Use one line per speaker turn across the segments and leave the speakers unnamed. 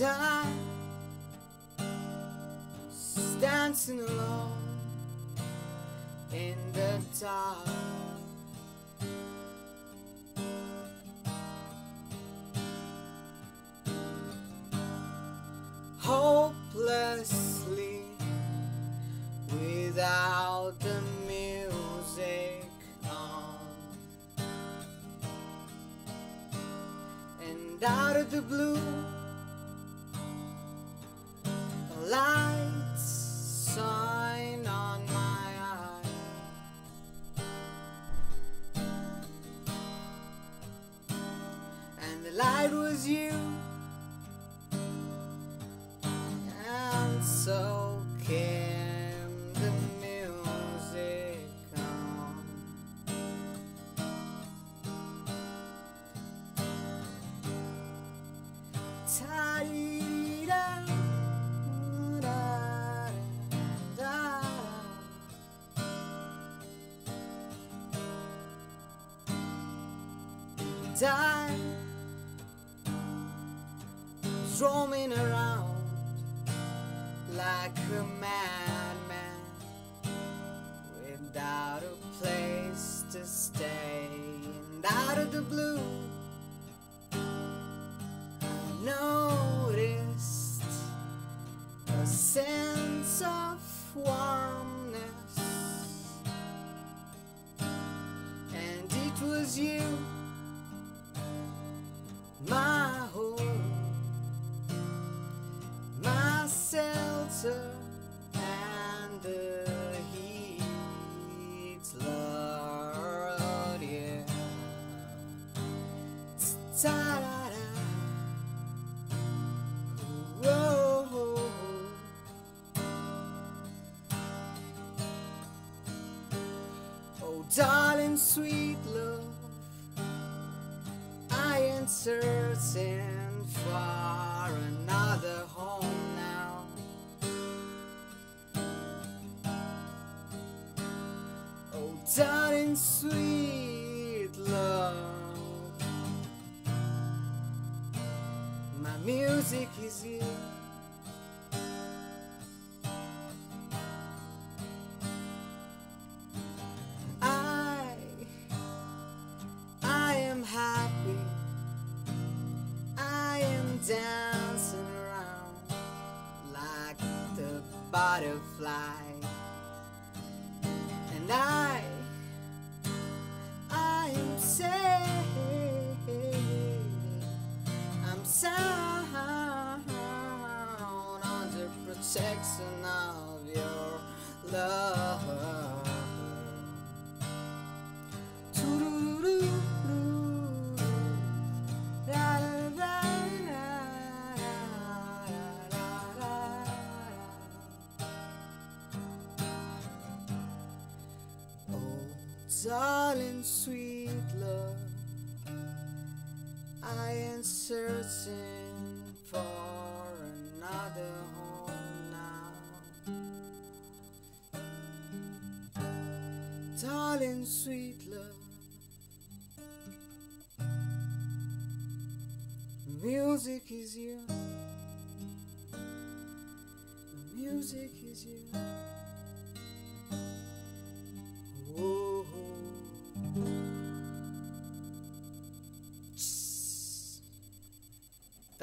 Was dancing alone in the dark. Hopelessly without the music on. And out of the blue, Light was you. And so came the music on. Ta-dee-da, da-da-da. I was roaming around like a madman without a place to stay. And out of the blue I noticed a sense of warmness. And it was you my darling, sweet love, I ain't searching for another home now. Oh, darling, sweet love, my music is here. Dancing around like the butterfly. And I, I am safe. I'm sound under protection darling, sweet love, I am searching for another home now. Darling, sweet love. Music is you. Music is you.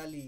ตาลี